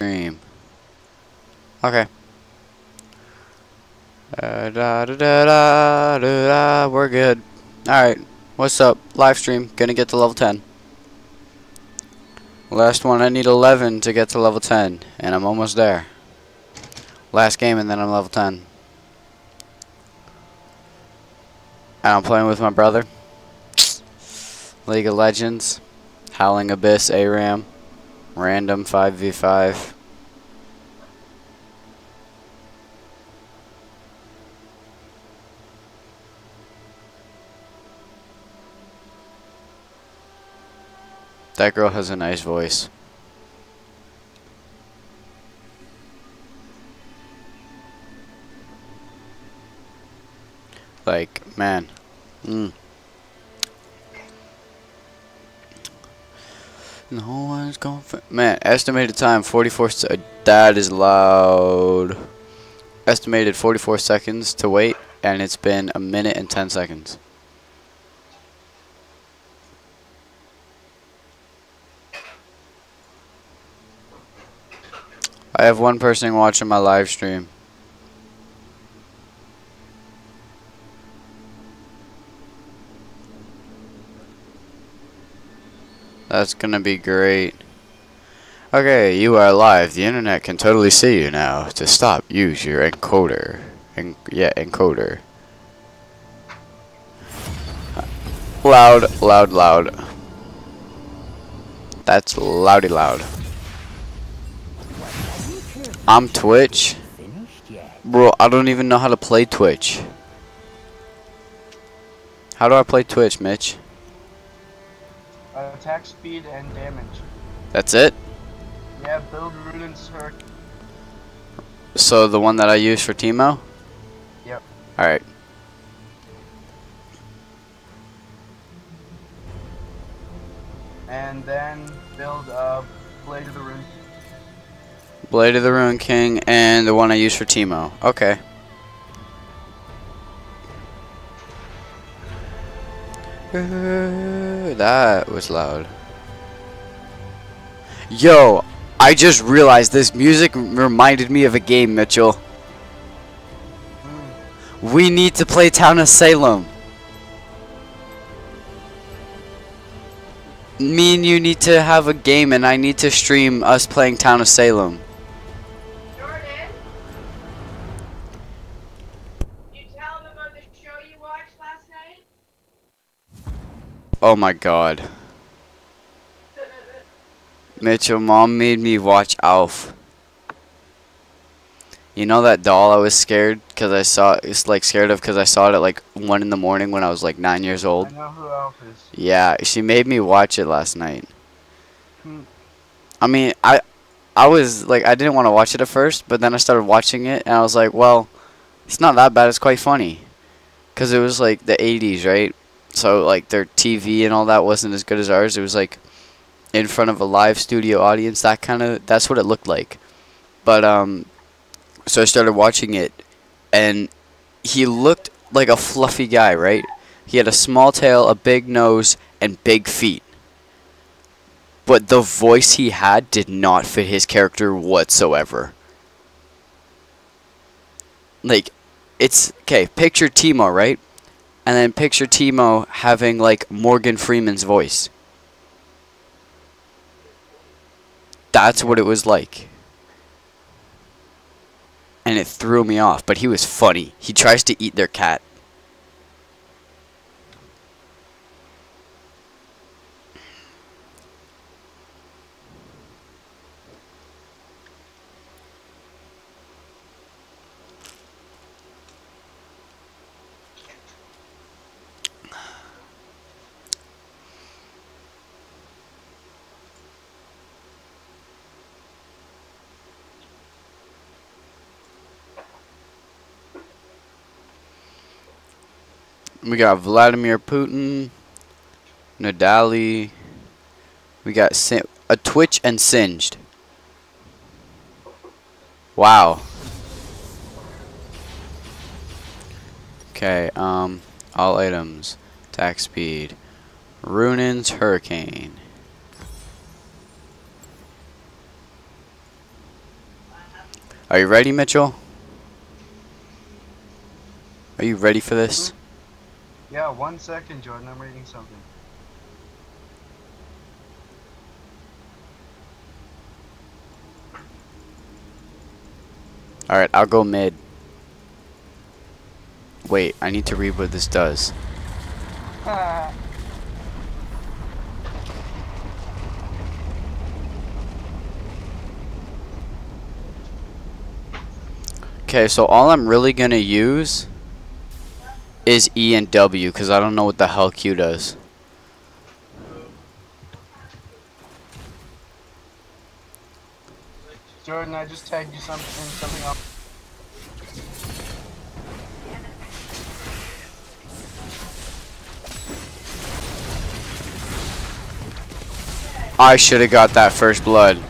stream. Okay. Uh, da, da, da, da, da, da, we're good. Alright, what's up? Live stream, gonna get to level 10. Last one, I need 11 to get to level 10, and I'm almost there. Last game, and then I'm level 10. And I'm playing with my brother. League of Legends. Howling Abyss, ARAM. Random 5v5. That girl has a nice voice. Like, man. Mm. No one's going for man. Estimated time 44. Se that is loud. Estimated 44 seconds to wait, and it's been a minute and 10 seconds. I have one person watching my live stream. That's gonna be great. Okay, you are live. The internet can totally see you now. To stop, use your encoder. En yeah, encoder. Loud, loud, loud. That's loudy loud. I'm Twitch. Bro, I don't even know how to play Twitch. How do I play Twitch, Mitch? Attack speed and damage. That's it? Yeah, build Runaan's Hurricane. So the one that I use for Teemo? Yep. Alright. And then build uh, Blade of the Rune. Blade of the Ruin King and the one I use for Teemo. Okay. that was loud. Yo, I just realized this music reminded me of a game, Mitchell. We need to play Town of Salem. Me and you need to have a game and I need to stream us playing Town of Salem. Oh my god. Mitchell, mom made me watch Alf. You know that doll I was scared because I saw it's like scared of because I saw it at like one in the morning when I was like nine years old. I know who Alf is. Yeah, she made me watch it last night. Hmm. I mean, I, I was like, I didn't want to watch it at first, but then I started watching it and I was like, well, it's not that bad. It's quite funny, cause it was like the '80s, right? So like their TV and all that wasn't as good as ours. It was like in front of a live studio audience. That kind of that's what it looked like. But um, so I started watching it, and he looked like a fluffy guy, right? He had a small tail, a big nose, and big feet. But the voice he had did not fit his character whatsoever. Like, it's okay. Picture Teemo, right? And then picture Teemo having like Morgan Freeman's voice. That's what it was like. And it threw me off, but he was funny. He tries to eat their cat. Got Vladimir Putin, Nidalee. We got Sin a Twitch and Singed. Wow. Okay, um, all items. Attack speed. Runaan's Hurricane. Are you ready, Mitchell? Are you ready for this? Yeah, one second, Jordan. I'm reading something. Alright, I'll go mid. Wait, I need to read what this does. Okay, so all I'm really gonna use is E and W because I don't know what the hell Q does. Jordan, I just tagged you something, something else. I should have got that first blood.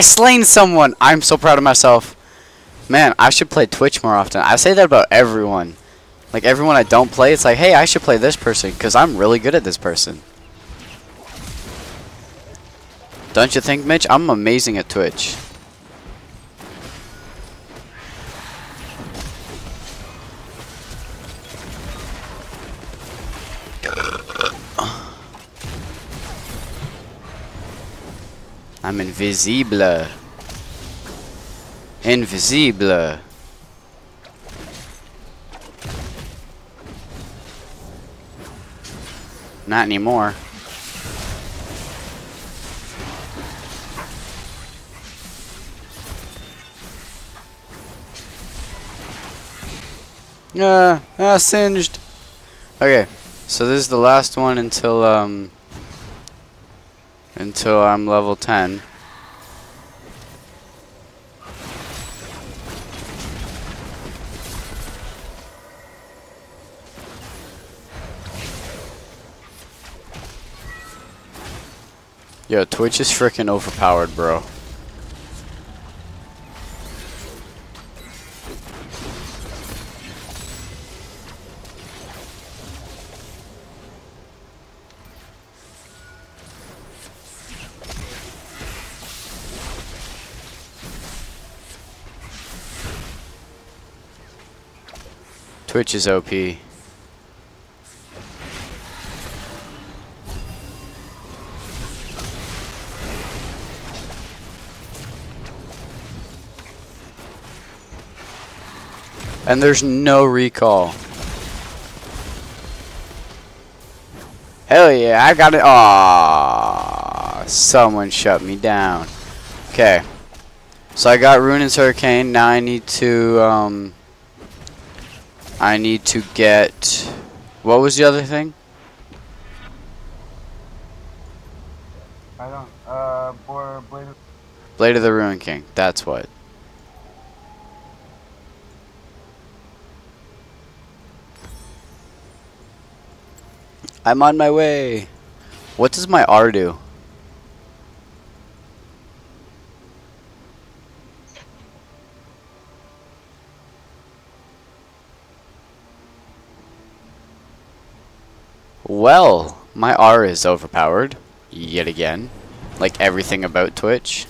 I slain someone. I'm so proud of myself. Man, I should play Twitch more often. I say that about everyone. Like everyone I don't play, it's like, hey, I should play this person because I'm really good at this person. Don't you think, Mitch? I'm amazing at Twitch. I'm invisible. Invisible. Not anymore. Yeah, ah, singed. Okay, so this is the last one until um until I'm level 10. Yo, Twitch is freaking overpowered, bro. Twitch is OP. And there's no recall. Hell yeah, I got it. Aww, someone shut me down. Okay. So I got Rune and Hurricane. Now I need to, um... I need to get... What was the other thing? I don't. Uh, for Blade of Blade of the Ruin King. That's what. I'm on my way. What does my R do? Well, my R is overpowered. Yet again. Like everything about Twitch.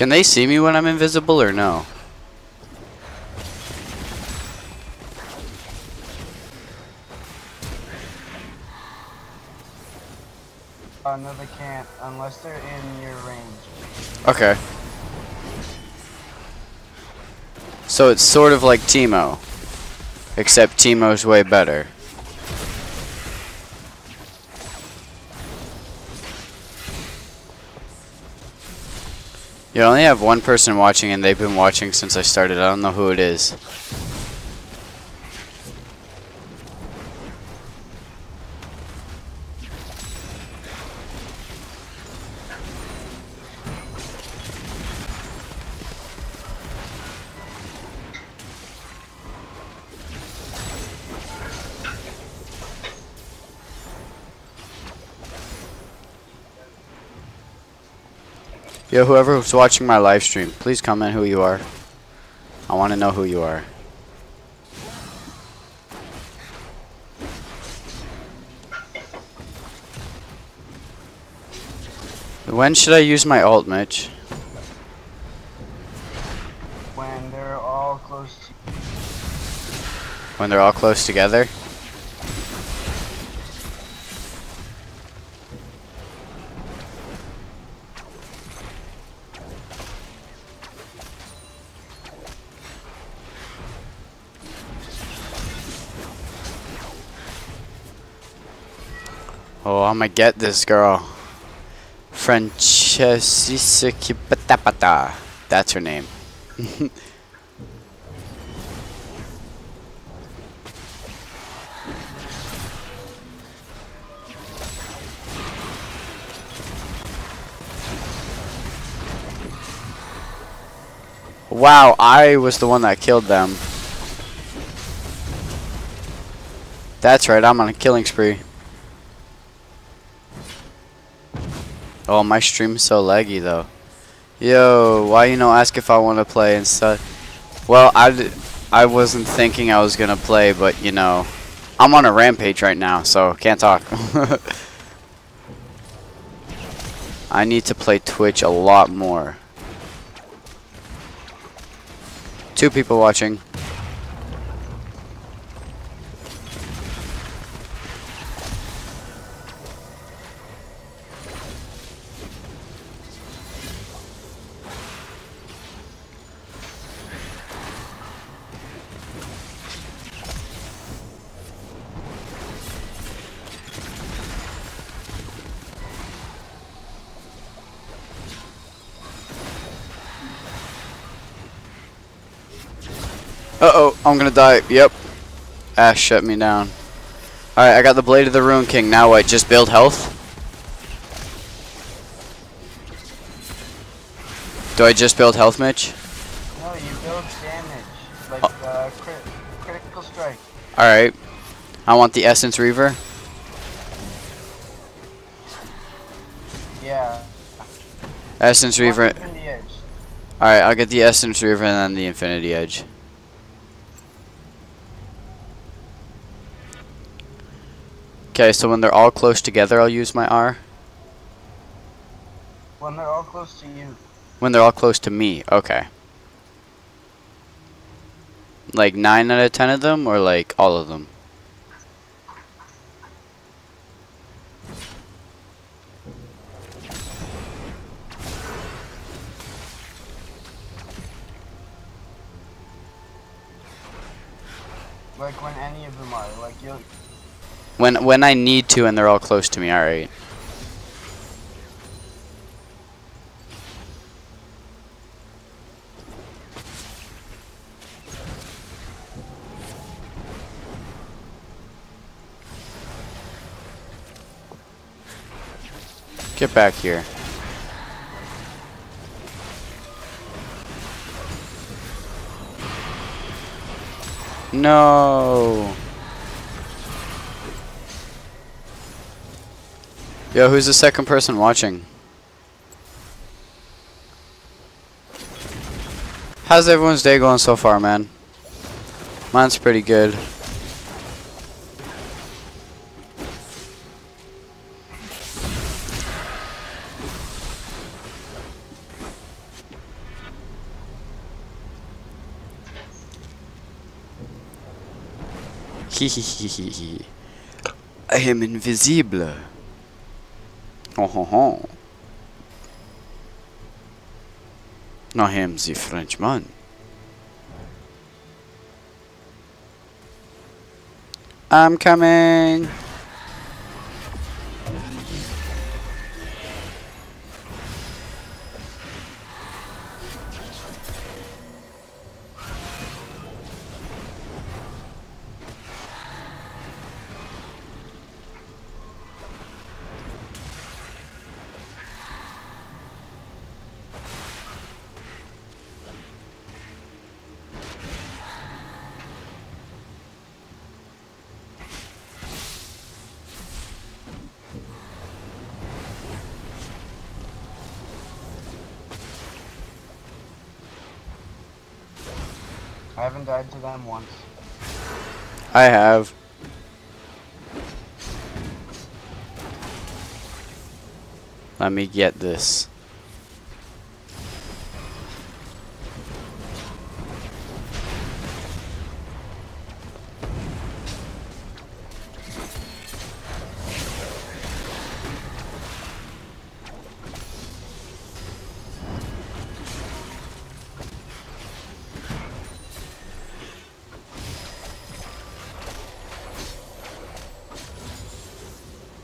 Can they see me when I'm invisible or no? Uh, no, they can't unless they're in your range. Okay. So it's sort of like Teemo. Except Teemo's way better. You only have one person watching and they've been watching since I started. I don't know who it is. Yo, whoever's watching my live stream, please comment who you are. I want to know who you are. When should I use my ult, Mitch? When they're all close to When they're all close together? Get this girl. Francesca Patapata. That's her name. Wow, I was the one that killed them. That's right, I'm on a killing spree. Oh, my stream's so laggy though. Yo, why you know ask if I want to play stuff? Well, I, d- I wasn't thinking I was gonna play, but you know, I'm on a rampage right now, so can't talk. I need to play Twitch a lot more. Two people watching. I'm gonna die. Yep. Ash shut me down. Alright, I got the Blade of the Rune King. Now what, just build health? Do I just build health, Mitch? No, you build damage. Like uh, crit critical strike. Alright. I want the Essence Reaver. Yeah. Essence Reaver. Alright, I'll get the Essence Reaver and then the Infinity Edge. Okay, so when they're all close together, I'll use my R. When they're all close to you. When they're all close to me, okay. Like 9 out of 10 of them, or like all of them? Like when any When when I need to and they're all close to me, alright. Get back here. No. Yo, who's the second person watching? How's everyone's day going so far, man? Mine's pretty good. I am invisible. Ho ho ho. No him the Frenchman. I'm coming. Them once. I have. Let me get this.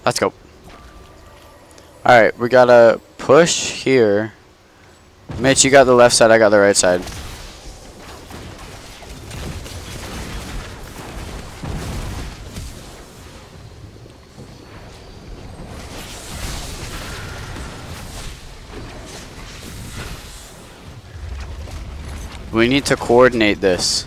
Let's go. Alright, we gotta push here. Mitch, you got the left side, I got the right side. We need to coordinate this.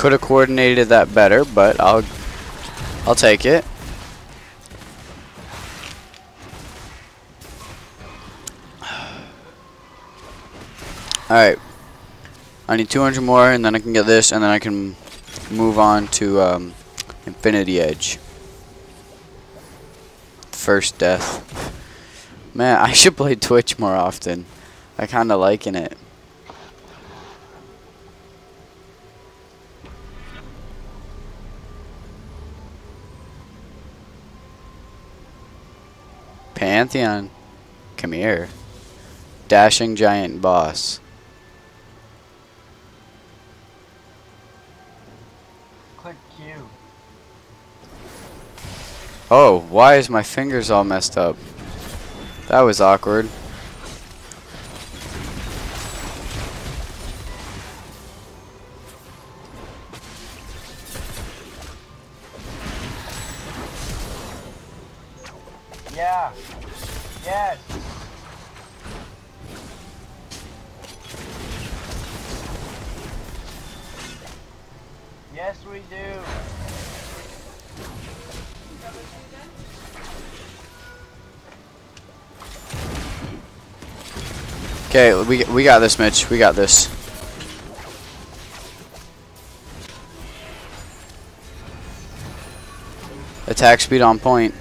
Could have coordinated that better, but I'll I'll take it. Alright. I need 200 more, and then I can get this, and then I can move on to um, Infinity Edge. First death. Man, I should play Twitch more often. I kind of liking it. Pantheon. Come here. Dashing giant boss. Click Q. Oh, why is my fingers all messed up? That was awkward. Okay, we we got this, Mitch. We got this. Attack speed on point.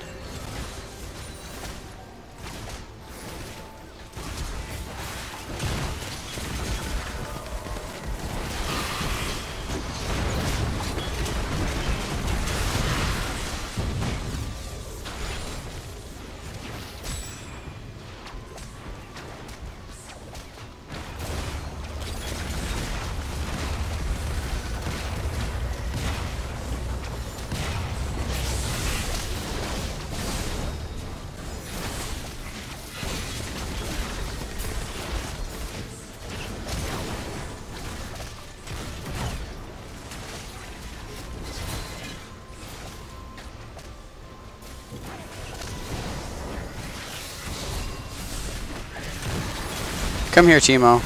here, Teemo.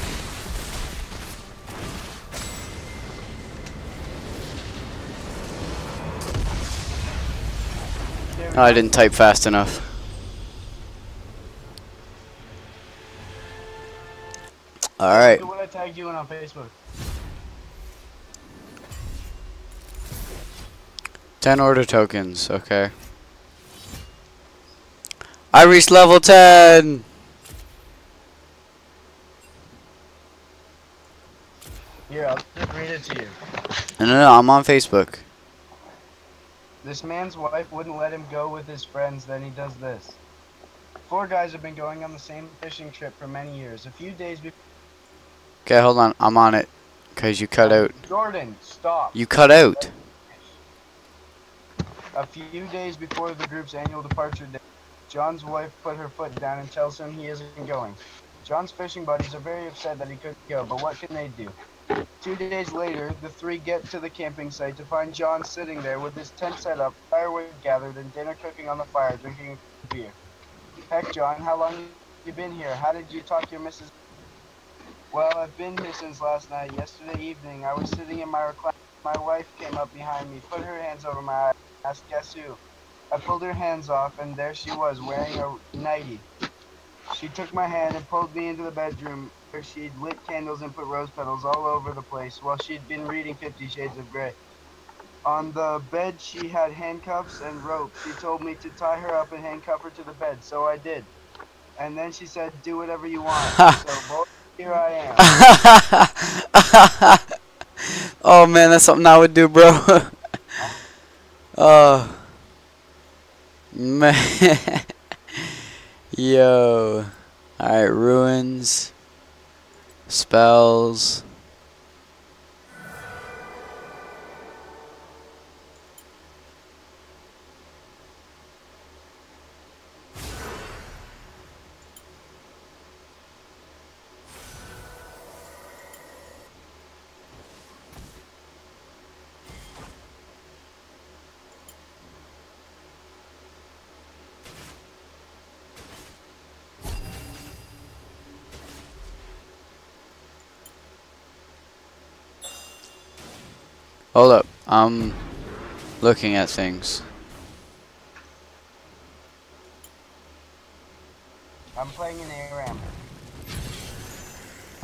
Oh, I didn't type fast enough. Alright. I tagged you on Facebook. 10 order tokens, okay. I reached level 10! Here, I'll just read it to you. No, no, no, I'm on Facebook. This man's wife wouldn't let him go with his friends, then he does this. Four guys have been going on the same fishing trip for many years. A few days before. Okay, hold on, I'm on it. Cause you cut out. Jordan, stop. You cut out. A few days before the group's annual departure day, John's wife put her foot down and tells him he isn't going. John's fishing buddies are very upset that he couldn't go, but what can they do? Two days later, the three get to the camping site to find John sitting there with his tent set up, firewood gathered, and dinner cooking on the fire, drinking beer. Heck, John, how long you been here? How did you talk your missus? Well, I've been here since last night. Yesterday evening, I was sitting in my recliner. My wife came up behind me, put her hands over my eyes, asked, guess who? I pulled her hands off, and there she was, wearing a nightie. She took my hand and pulled me into the bedroom, she'd lit candles and put rose petals all over the place, while she'd been reading Fifty Shades of Grey. On the bed, she had handcuffs and rope. She told me to tie her up and handcuff her to the bed, so I did. And then she said, do whatever you want. so, boy, here I am. oh man, that's something I would do, bro. oh. Man. Yo. Alright, ruins. Spells. Hold up. I'm looking at things. I'm playing an ARAM.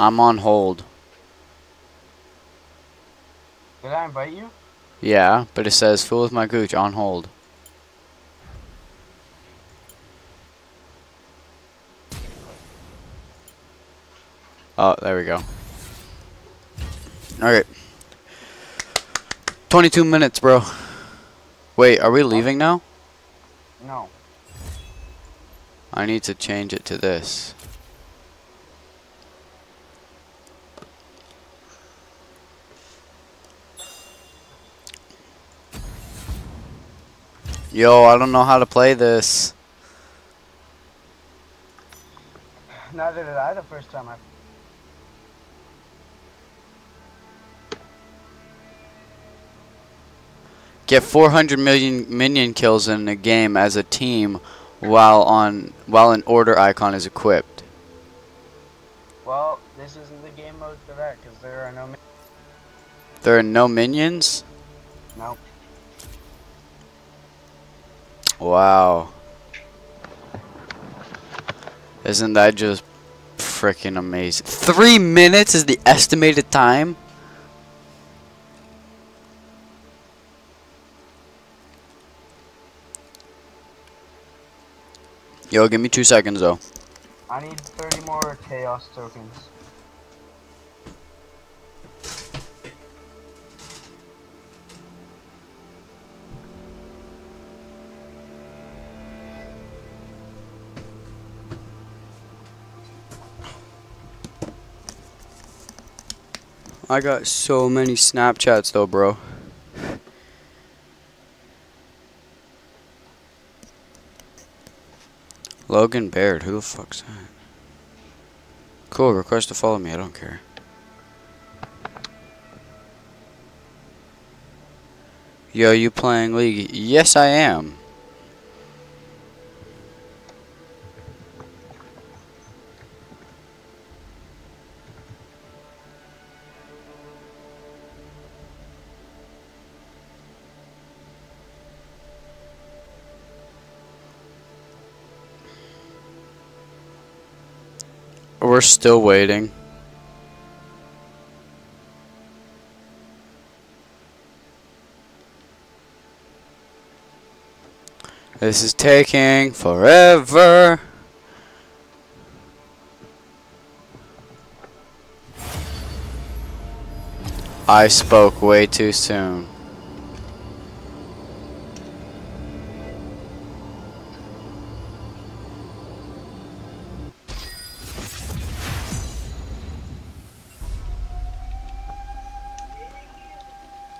I'm on hold. Did I invite you? Yeah, but it says fool with my gooch on hold. Oh, there we go. Alright. 22 minutes, bro. Wait, are we leaving now? No. I need to change it to this. Yo, I don't know how to play this. Neither did I the first time I. Get 400 million minion kills in a game as a team while on while an order icon is equipped. Well, this isn't the game mode for that because there are no. There are no minions? No. Wow. Isn't that just freaking amazing? Three minutes is the estimated time? Yo, give me two seconds though. I need 30 more chaos tokens. I got so many Snapchats though, bro. Logan Baird, who the fuck's that? Cool, request to follow me, I don't care. Yo, you playing League? Yes, I am. Still waiting. This is taking forever. I spoke way too soon.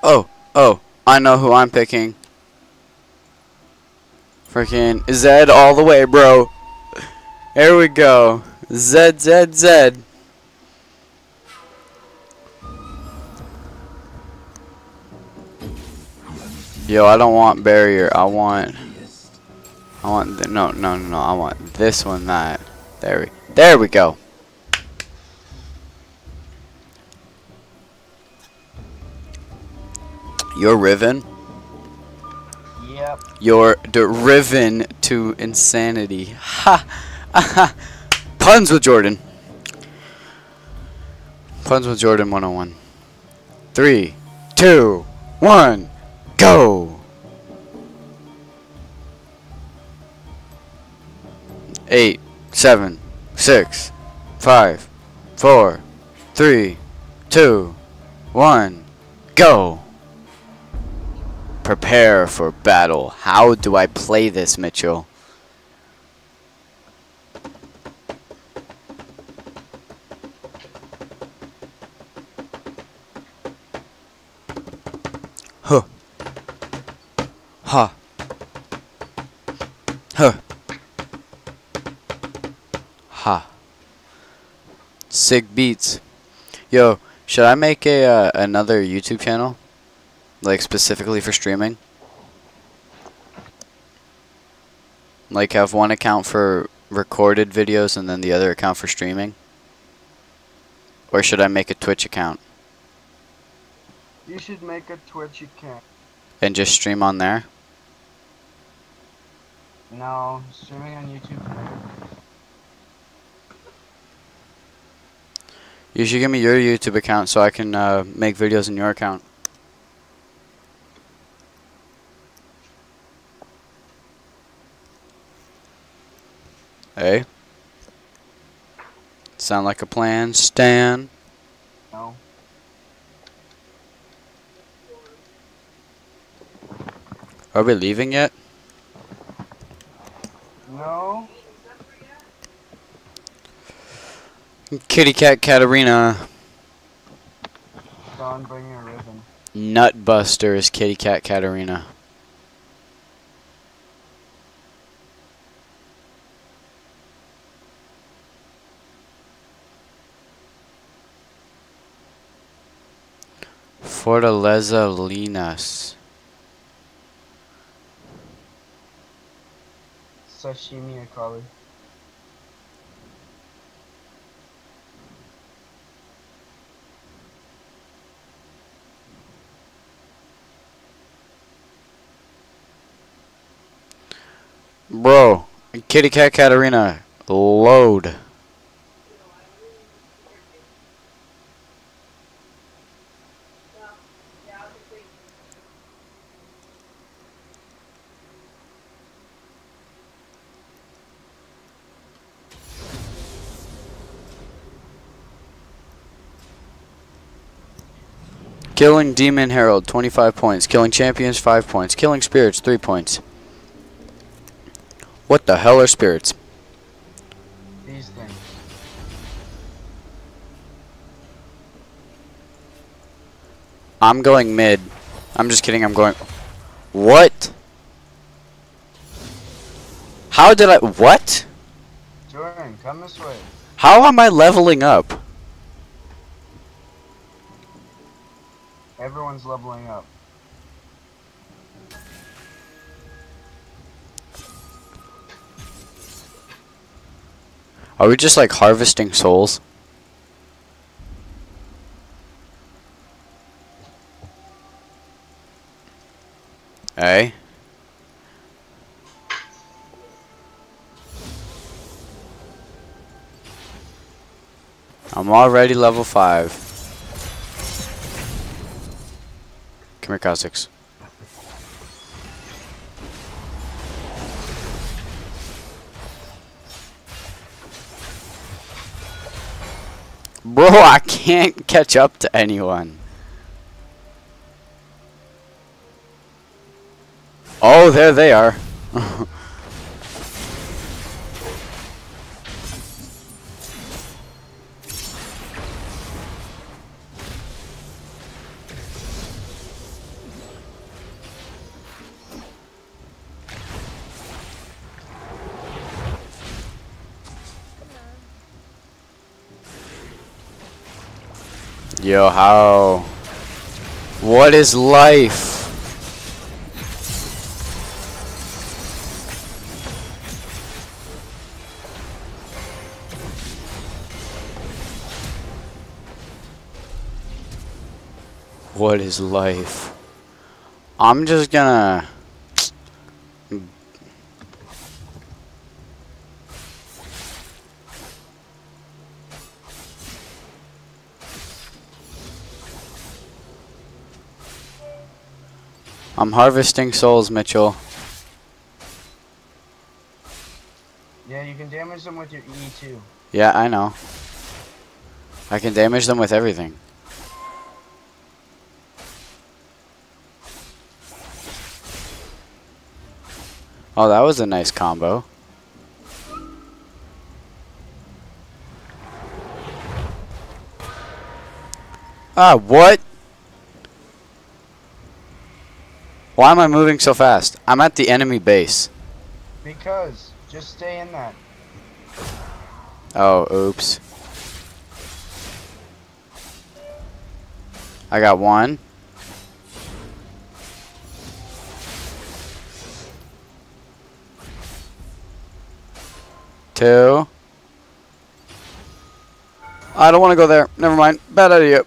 Oh, oh, I know who I'm picking. Freaking Zed all the way, bro. Here we go. Zed, Zed, Zed. Yo, I don't want barrier. I want. I want. The, no, no, no, no. I want this one. That. There we. There we go. You're Riven. Yep. You're driven to insanity. Ha! Aha! Puns with Jordan. Puns with Jordan 101. Three, two, one, go! Eight, seven, six, five, four, three, two, one, go! Prepare for battle. How do I play this, Mitchell? Huh. Ha. Huh. Ha. Sick beats. Yo, should I make a uh, another YouTube channel? Like specifically for streaming? Like have one account for recorded videos and then the other account for streaming? Or should I make a Twitch account You should make a Twitch account. and just stream on there? No, streaming on YouTube. You should give me your YouTube account so I can uh, make videos in your account. Hey? Sound like a plan, Stan? No. Are we leaving yet? No. Kitty Cat Katarina. Don, bring your ribbon. Nutbuster is Kitty Cat Katarina. Fortaleza Linas. Sashimi I call it. Bro, Kitty Cat Katarina, load. Killing Demon Herald, 25 points. Killing Champions, 5 points. Killing Spirits, 3 points. What the hell are spirits? These things. I'm going mid. I'm just kidding, I'm going... What? How did I... What? Jordan, come this way. How am I leveling up? Everyone's leveling up. Are we just like harvesting souls? Hey? I'm already level 5. Cossacks. Bro, I can't catch up to anyone. Oh, there they are. Yo, how? What is life? What is life? I'm just gonna... I'm harvesting souls, Mitchell. Yeah, you can damage them with your E too. Yeah, I know. I can damage them with everything. Oh, that was a nice combo. Ah, what? Why am I moving so fast? I'm at the enemy base. Because, just stay in that. Oh, oops. I got one. Two. I don't want to go there. Never mind. Bad idea.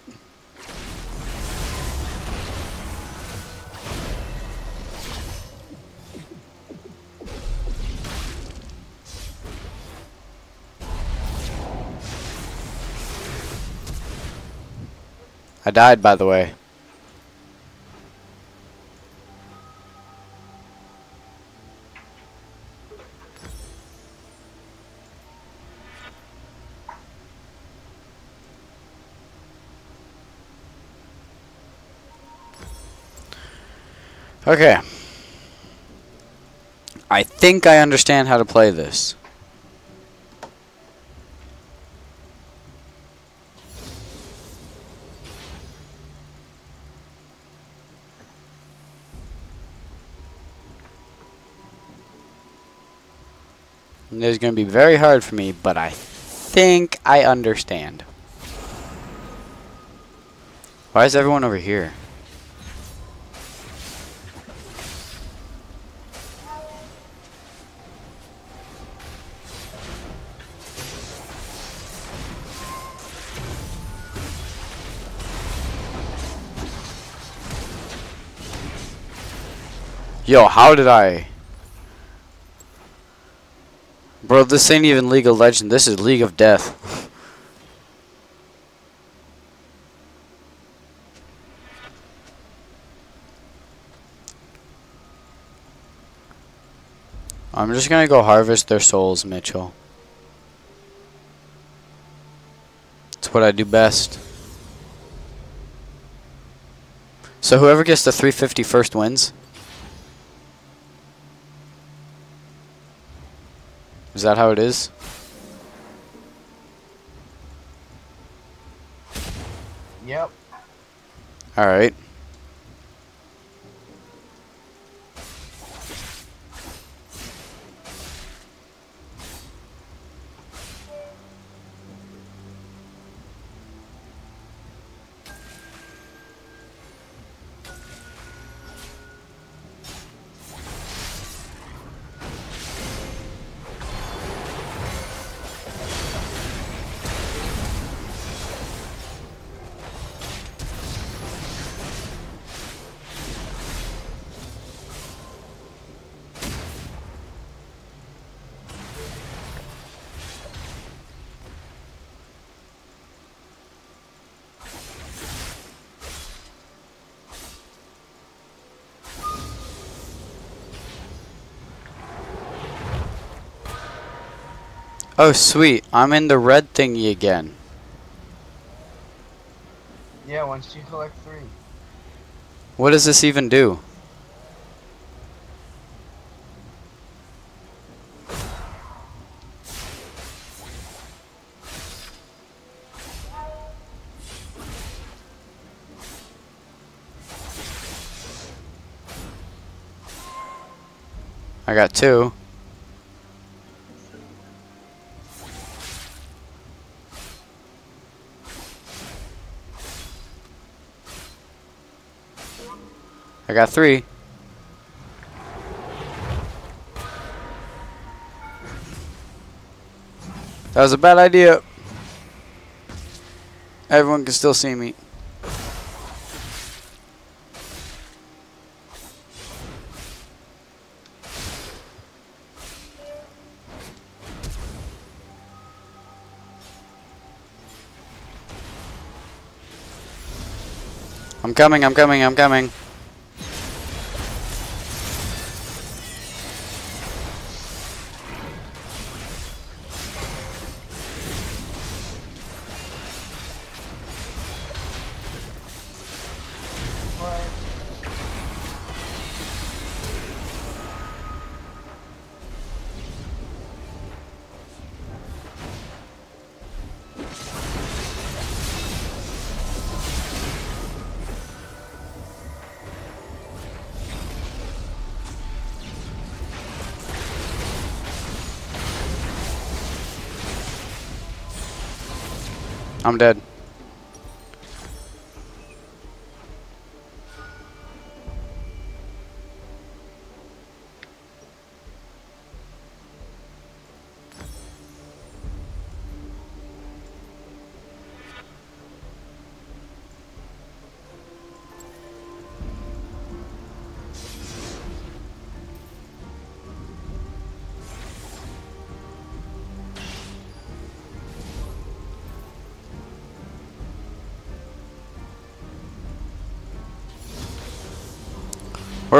I died, by the way. Okay. I think I understand how to play this. And It's going to be very hard for me, but I think I understand. Why is everyone over here? Yo, how did I... Bro, this ain't even League of Legends. This is League of Death. I'm just gonna go harvest their souls, Mitchell. It's what I do best. So whoever gets the 350 first wins? Is that how it is? Yep. Alright. Oh, sweet. I'm in the red thingy again. Yeah, once you collect three. What does this even do? I got two. I got three. That was a bad idea. Everyone can still see me. I'm coming, I'm coming, I'm coming. I'm dead.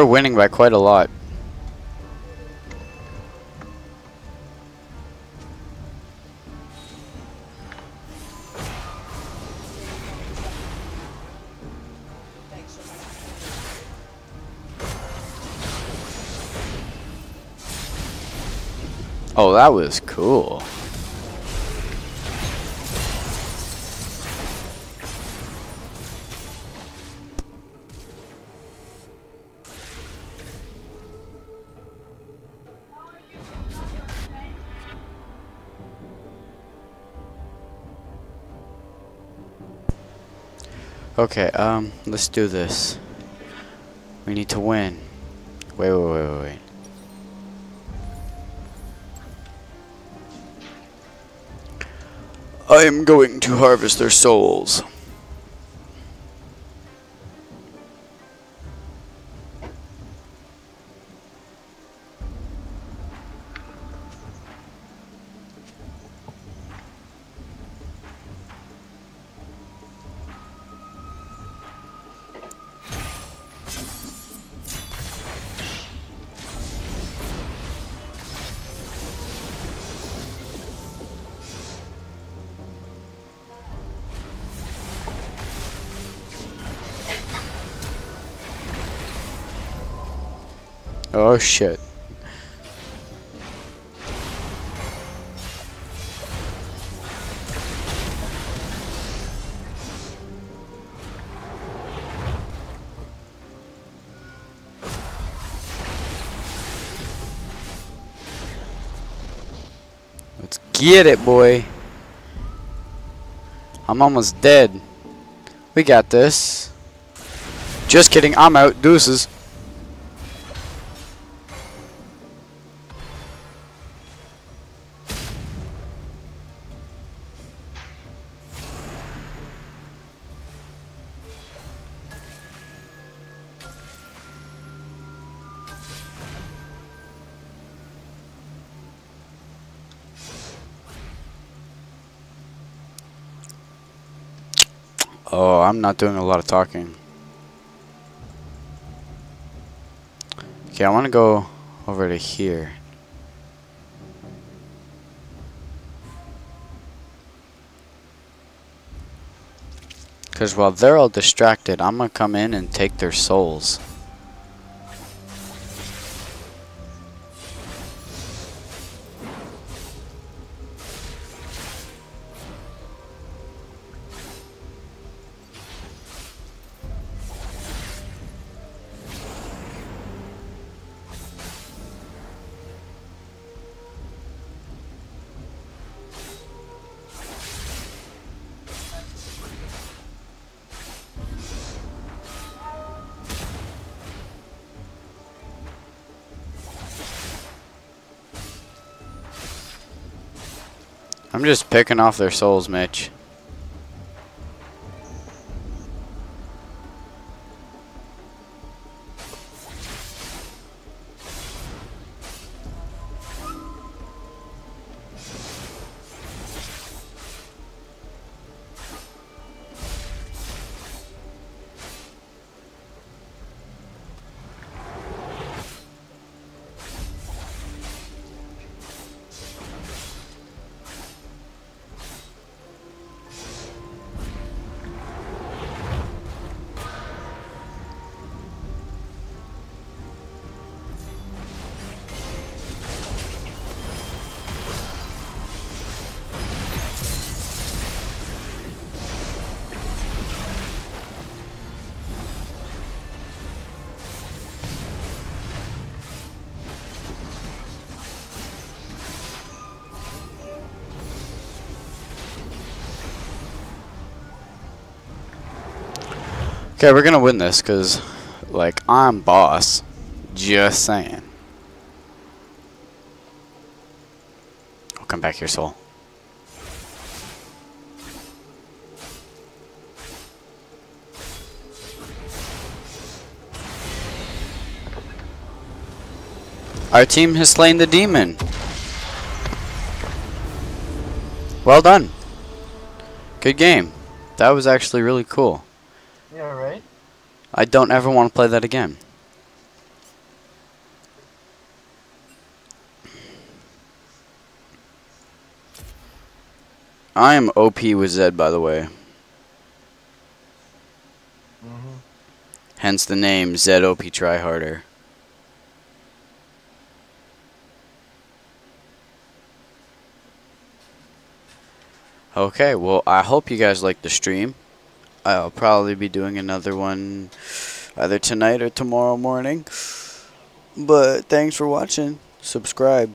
We're winning by quite a lot. Oh, that was cool. Okay, um, let's do this. We need to win. Wait, wait, wait, wait, wait. I am going to harvest their souls. Oh shit. Let's get it, boy. I'm almost dead. We got this. Just kidding, I'm out. Deuces. Not doing a lot of talking. Okay, I want to go over to here. Because while they're all distracted, I'm going to come in and take their souls. I'm just picking off their souls, Mitch. Okay, we're gonna win this because, like, I'm boss. Just saying. I'll come back here, soul. Our team has slain the demon. Well done. Good game. That was actually really cool. I don't ever want to play that again. I am OP with Zed, by the way. Mm-hmm. Hence the name Zed OP Try Harder. Okay, well, I hope you guys liked the stream. I'll probably be doing another one either tonight or tomorrow morning. But thanks for watching. Subscribe.